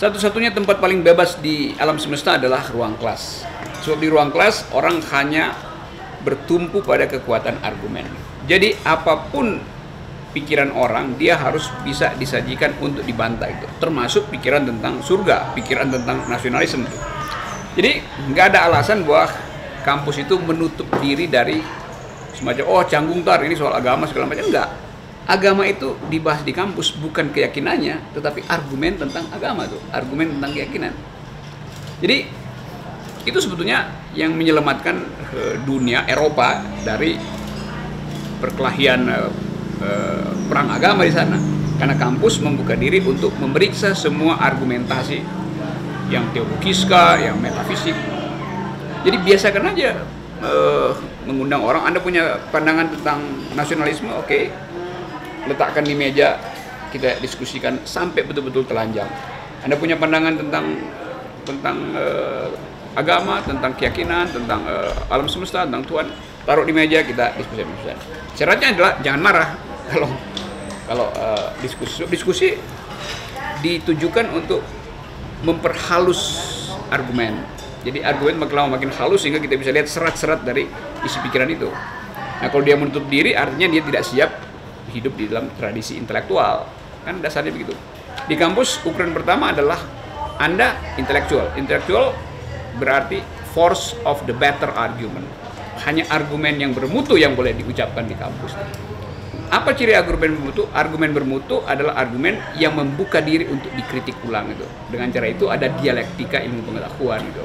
Satu-satunya tempat paling bebas di alam semesta adalah ruang kelas. Sebab di ruang kelas orang hanya bertumpu pada kekuatan argumen. Jadi apa pun pikiran orang dia harus bisa disajikan untuk dibantah itu termasuk pikiran tentang surga pikiran tentang nasionalisme jadi nggak ada alasan bahwa kampus itu menutup diri dari semacam oh canggung tar ini soal agama segala macam enggak agama itu dibahas di kampus bukan keyakinannya tetapi argumen tentang agama tuh argumen tentang keyakinan. Jadi itu sebetulnya yang menyelamatkan uh, dunia Eropa dari perkelahian uh, uh, perang agama di sana. Karena kampus membuka diri untuk memeriksa semua argumentasi yang teologis yang metafisik. Jadi biasakan aja mengundang orang anda punya pandangan tentang nasionalisme? Oke. okay. Letakkan di meja kita diskusikan sampai betul-betul telanjang anda punya pandangan tentang tentang uh, agama tentang keyakinan tentang uh, alam semesta tentang Tuhan taruh di meja kita diskusi diskusi syaratnya adalah jangan marah kalau kalau uh, diskusi diskusi ditujukan untuk memperhalus argumen. Jadi argumen makin lama makin halus sehingga kita bisa lihat serat-serat dari isi pikiran itu. Nah kalau dia menutup diri artinya dia tidak siap hidup di dalam tradisi intelektual. Kan dasarnya begitu. Di kampus ukuran pertama adalah Anda intelektual. Intelektual berarti force of the better argument. Hanya argumen yang bermutu yang boleh diucapkan di kampus. Apa ciri argumen bermutu? Argumen bermutu adalah argumen yang membuka diri untuk dikritik ulang itu. Dengan cara itu ada dialektika ilmu pengetahuan gitu.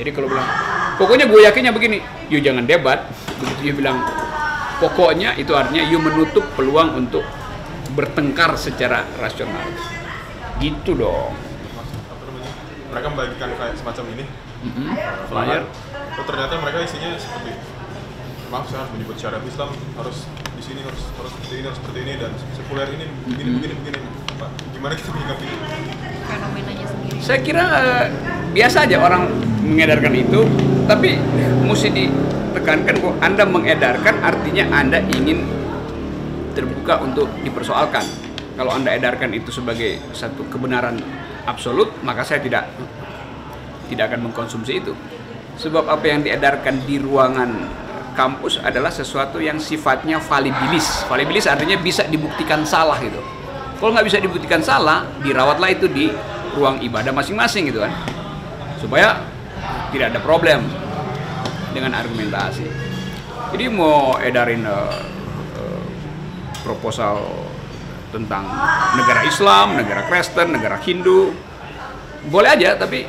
Jadi kalau bilang, pokoknya gue yakinnya begini, you jangan debat. Begitu you bilang, pokoknya itu artinya you menutup peluang untuk bertengkar secara rasional. Gitu dong. Mereka membagikan kayak semacam ini, mm -hmm. flyer. Oh, ternyata mereka isinya seperti maaf saya harus menyebut syariat Islam harus di sini harus harus seperti ini harus seperti ini dan sekuler ini begini begini begini Pak gimana kita menyikapi fenomenanya sendiri saya kira uh, biasa aja orang mengedarkan itu tapi mesti ditekankan bahwa anda mengedarkan artinya anda ingin terbuka untuk dipersoalkan kalau anda edarkan itu sebagai satu kebenaran absolut maka saya tidak tidak akan mengkonsumsi itu sebab apa yang diedarkan di ruangan kampus adalah sesuatu yang sifatnya valibilis. Valibilis artinya bisa dibuktikan salah gitu. Kalau nggak bisa dibuktikan salah, dirawatlah itu di ruang ibadah masing-masing gitu kan. Supaya tidak ada problem dengan argumentasi. Jadi mau edarin uh, uh, proposal tentang negara Islam, negara Kristen, negara Hindu, boleh aja tapi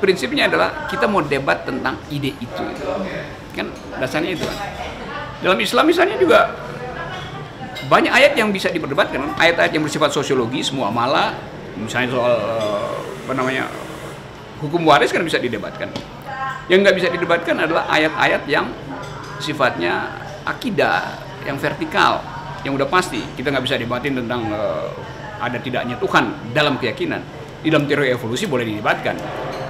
prinsipnya adalah kita mau debat tentang ide itu. Kan dasarnya itu kan. Dalam Islam misalnya juga banyak ayat yang bisa diperdebatkan. Ayat-ayat yang bersifat sosiologis muamalah misalnya soal apa namanya hukum waris kan bisa didebatkan yang nggak bisa didebatkan adalah ayat-ayat yang sifatnya akidah yang vertikal yang udah pasti kita nggak bisa debatin tentang uh, ada tidaknya Tuhan dalam keyakinan di dalam teori evolusi boleh didebatkan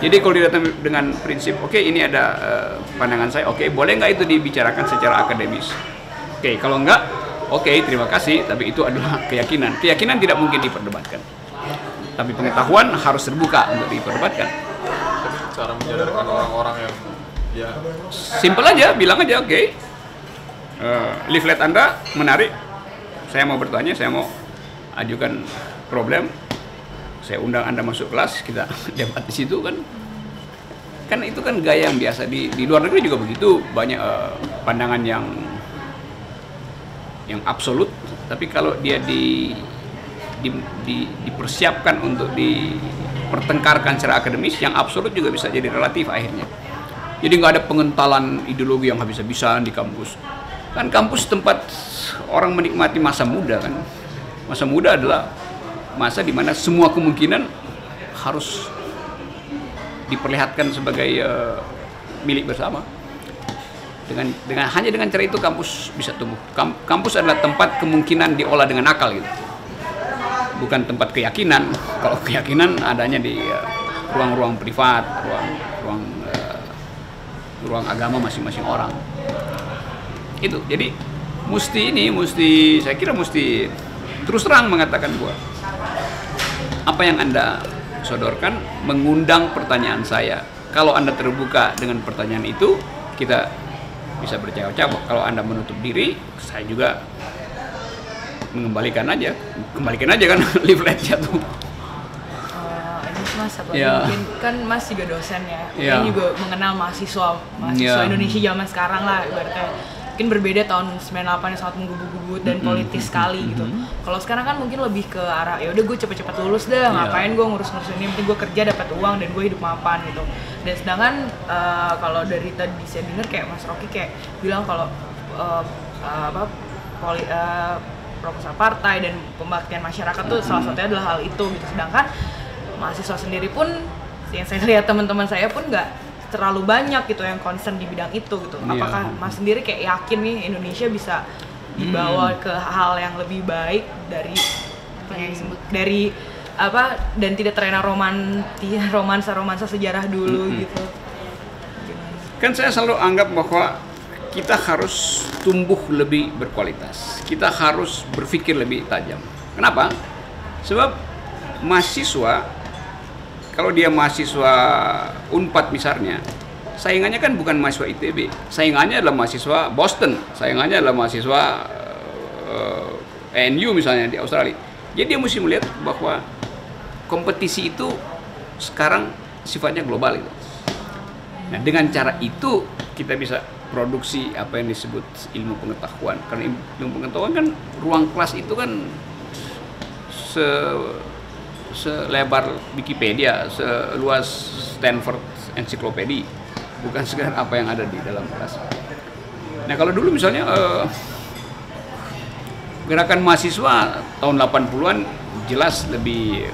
jadi kalau didatang dengan prinsip, oke okay, ini ada uh, pandangan saya, oke okay, boleh nggak itu dibicarakan secara akademis? Oke, okay, kalau nggak, oke okay, terima kasih, tapi itu adalah keyakinan. Keyakinan tidak mungkin diperdebatkan. Tapi pengetahuan harus terbuka untuk diperdebatkan. Cara menyadarkan orang-orang yang ya. Simple aja, bilang aja oke. Okay, uh, leaflet Anda menarik. Saya mau bertanya, saya mau ajukan problem. Saya undang anda masuk kelas kita debat di situ kan. Kan itu kan gaya yang biasa di di luar negeri juga begitu. Banyak uh, pandangan yang yang absolut. Tapi kalau dia di, di, di dipersiapkan untuk dipertengkarkan secara akademis yang absolut juga bisa jadi relatif akhirnya jadi nggak ada pengentalan ideologi yang habis-habisan di kampus kan kampus tempat orang menikmati masa muda kan masa muda adalah masa di mana semua kemungkinan harus diperlihatkan sebagai uh, milik bersama. Dengan dengan hanya dengan cara itu kampus bisa tumbuh. Kampus adalah tempat kemungkinan diolah dengan akal gitu. Bukan tempat keyakinan. Kalau keyakinan adanya di eh, ruang-ruang privat, ruang ruang uh, ruang agama masing-masing orang. Itu. Jadi mesti ini mesti saya kira mesti terus terang mengatakan buat apa yang anda sodorkan mengundang pertanyaan saya. Kalau Anda terbuka dengan pertanyaan itu, kita bisa bercakap-cakap. Kalau Anda menutup diri, saya juga mengembalikan aja. Kembalikan aja kan leafletnya tuh. Ini mas apa Iya. mungkin kan mas juga dosen ya Iya. Mungkin juga mengenal mahasiswa mahasiswa Iya. Indonesia zaman sekarang lah ibaratnya mungkin berbeda tahun 98 yang sangat menggebu-gebu dan Mm-mm, politis sekali gitu mm-mm. kalau sekarang kan mungkin lebih ke arah ya udah gue cepet-cepet lulus deh Iya. ngapain gue ngurus-ngurus ini penting gue kerja dapat uang dan gue hidup mapan gitu dan sedangkan eh, kalau dari tadi saya dengar kayak Mas Rocky kayak bilang kalau eh, eh, apa poli, eh, proposal partai dan pembaktian masyarakat tuh salah satunya adalah hal itu gitu sedangkan mahasiswa sendiri pun yang saya lihat teman-teman saya pun nggak terlalu banyak gitu yang concern di bidang itu gitu Iya. apakah mas sendiri kayak yakin nih Indonesia bisa dibawa ke hal yang lebih baik dari Apa yang disebut? dari apa dan tidak terlena romanti romansa romansa sejarah dulu Mm-mm. gitu? Kan saya selalu anggap bahwa kita harus tumbuh lebih berkualitas. Kita harus berpikir lebih tajam. Kenapa? Sebab mahasiswa kalau dia mahasiswa Unpad misalnya, saingannya kan bukan mahasiswa ITB. Saingannya adalah mahasiswa Boston, saingannya adalah mahasiswa eh, NU misalnya di Australia. Jadi dia mesti melihat bahwa kompetisi itu sekarang sifatnya global itu. Nah, dengan cara itu kita bisa produksi apa yang disebut ilmu pengetahuan. Karena ilmu pengetahuan kan ruang kelas itu kan se selebar Wikipedia, seluas Stanford Encyclopedia, bukan sekedar apa yang ada di dalam kelas. Nah, kalau dulu misalnya eh, gerakan mahasiswa tahun 80-an jelas lebih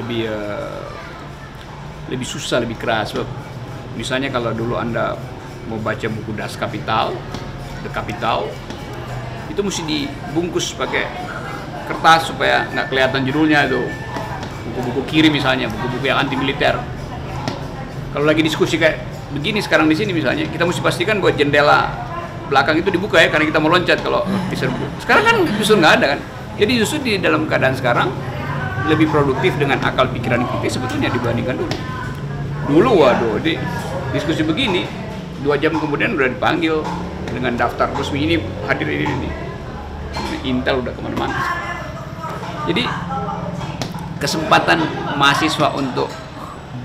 lebih eh, lebih susah, lebih keras. Misalnya kalau dulu Anda mau baca buku Das Kapital, The Capital, itu mesti dibungkus pakai kertas supaya nggak kelihatan judulnya itu. Buku-buku kiri misalnya, buku-buku yang anti militer. Kalau lagi diskusi kayak begini sekarang di sini misalnya, kita mesti pastikan bahwa jendela belakang itu dibuka ya karena kita mau loncat kalau diserbu. Sekarang kan justru nggak ada kan. Jadi justru di dalam keadaan sekarang lebih produktif dengan akal pikiran kita sebetulnya dibandingkan dulu. Dulu waduh di diskusi begini dua jam kemudian udah dipanggil dengan daftar resmi ini hadir ini ini. Intel udah ke mana-mana. Jadi kesempatan mahasiswa untuk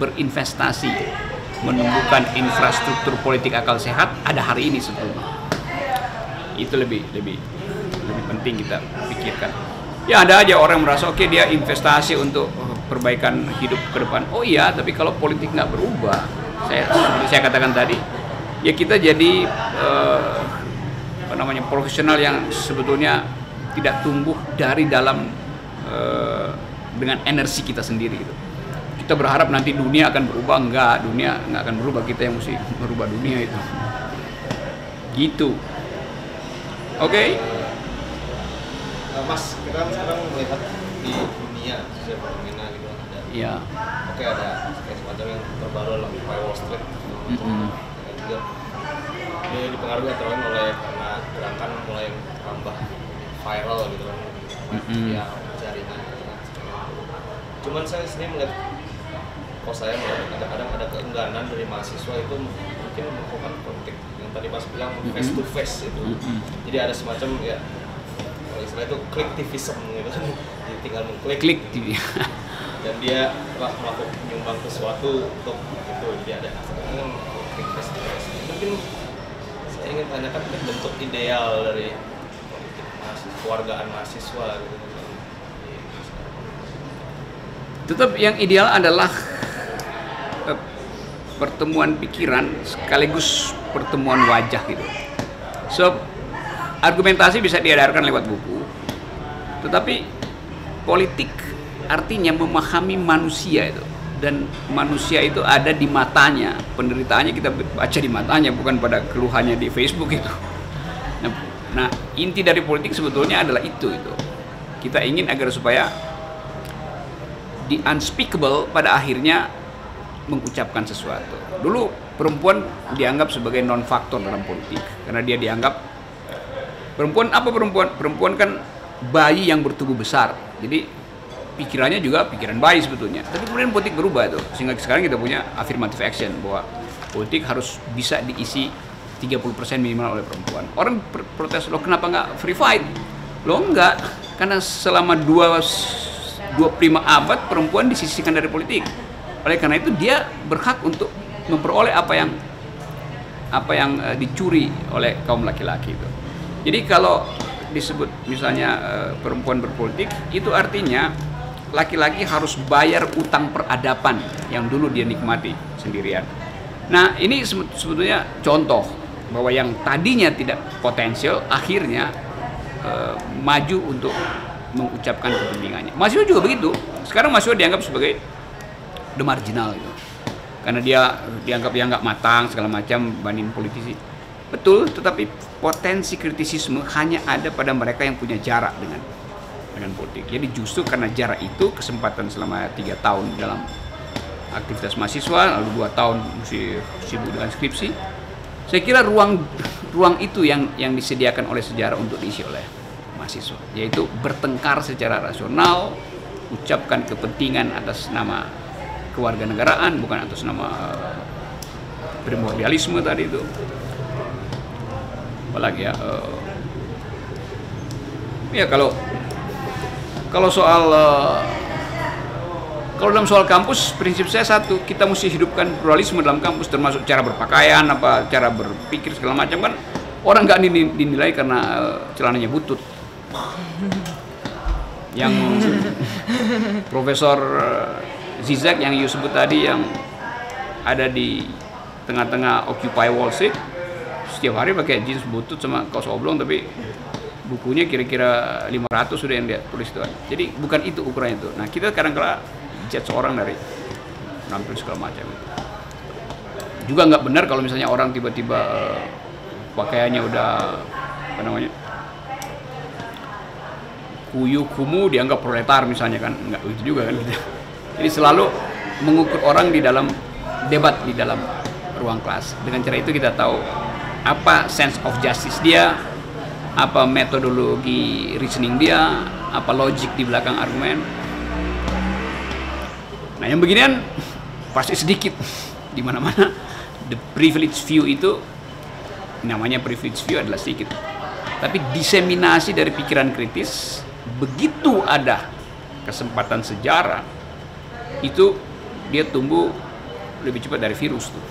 berinvestasi menumbuhkan infrastruktur politik akal sehat ada hari ini sebetulnya itu lebih lebih lebih penting kita pikirkan ya ada aja orang merasa oke dia investasi untuk perbaikan hidup ke depan oh iya tapi kalau politik nggak berubah saya saya katakan tadi ya kita jadi eh, apa namanya profesional yang sebetulnya tidak tumbuh dari dalam eh, dengan energi kita sendiri gitu. Kita berharap nanti dunia akan berubah enggak dunia nggak akan berubah kita yang mesti merubah dunia itu. Gitu. Oke? Nah, Mas, kita kan sekarang melihat di dunia khususnya fenomena gitu kan ada ya oke ada kayak semacam yang terbaru kayak Wall Street juga dia dipengaruhi antara lain oleh karena gerakan mulai tambah viral gitu kan. Mm-mm. ya jaringan gitu kan. cuman saya sendiri melihat kok saya melihat kadang-kadang ada keengganan dari mahasiswa itu mungkin melakukan politik yang tadi mas bilang face to face itu. Mm-mm. jadi ada semacam ya istilah itu kliktivism gitu kan. Jadi tinggal mengklik. Klik TV dan dia telah melakukan menyumbang sesuatu untuk itu. Jadi ada mungkin saya ingin tanyakan bentuk ideal dari politik mahasiswa kewargaan mahasiswa gitu. Tetap yang ideal adalah eh, pertemuan pikiran sekaligus pertemuan wajah gitu. So argumentasi bisa diedarkan lewat buku, tetapi politik artinya memahami manusia itu dan manusia itu ada di matanya penderitaannya kita baca di matanya bukan pada keluhannya di Facebook itu. Nah, nah inti dari politik sebetulnya adalah itu itu. Kita ingin agar supaya the unspeakable pada akhirnya mengucapkan sesuatu. Dulu perempuan dianggap sebagai non faktor dalam politik karena dia dianggap perempuan apa perempuan? Perempuan kan bayi yang bertubuh besar. Jadi pikirannya juga pikiran baik sebetulnya. Tapi kemudian politik berubah tuh. Sehingga sekarang kita punya affirmative action bahwa politik harus bisa diisi 30% minimal oleh perempuan. Orang pr- protes lo kenapa nggak free fight? Lo enggak, karena selama dua 25 abad perempuan disisihkan dari politik. Oleh karena itu dia berhak untuk memperoleh apa yang apa yang eh, dicuri oleh kaum laki-laki itu. Jadi kalau disebut misalnya eh, perempuan berpolitik itu artinya laki-laki harus bayar utang peradaban yang dulu dia nikmati sendirian. Nah, ini sebe- sebetulnya contoh bahwa yang tadinya tidak potensial akhirnya eh, maju untuk mengucapkan kepentingannya. Mahasiswa juga begitu. Sekarang mahasiswa dianggap sebagai the marginal gitu. Karena dia dianggap ya nggak matang segala macam banding politisi. Betul, tetapi potensi kritisisme hanya ada pada mereka yang punya jarak dengan dengan politik. Jadi justru karena jarak itu kesempatan selama tiga tahun dalam aktivitas mahasiswa, lalu dua tahun mesti sibuk dengan skripsi. Saya kira ruang ruang itu yang yang disediakan oleh sejarah untuk diisi oleh mahasiswa, yaitu bertengkar secara rasional, ucapkan kepentingan atas nama kewarganegaraan, bukan atas nama eh, primordialisme tadi itu. Apalagi ya, eh, ya kalau kalau soal eh, kalau dalam soal kampus prinsip saya satu kita mesti hidupkan pluralisme dalam kampus termasuk cara berpakaian apa cara berpikir segala macam kan. Orang nggak din- dinilai karena eh, celananya butut. Yang Profesor eh, Zizek yang you sebut tadi yang ada di tengah-tengah Occupy Wall Street setiap hari pakai jeans butut sama kaos oblong tapi bukunya kira-kira 500 sudah yang dia tulis itu. Jadi bukan itu ukurannya itu. Nah kita kadang-kala judge seorang dari nampil segala macam. Juga nggak benar kalau misalnya orang tiba-tiba eh, pakaiannya udah apa namanya kuyu kumu dianggap proletar misalnya kan nggak itu juga kan gitu. Jadi selalu mengukur orang di dalam debat di dalam ruang kelas. Dengan cara itu kita tahu apa sense of justice dia, apa metodologi reasoning dia, apa logic di belakang argumen. Nah, yang beginian pasti sedikit di mana-mana the privilege view itu namanya privilege view adalah sedikit. Tapi diseminasi dari pikiran kritis begitu ada kesempatan sejarah itu dia tumbuh lebih cepat dari virus tuh.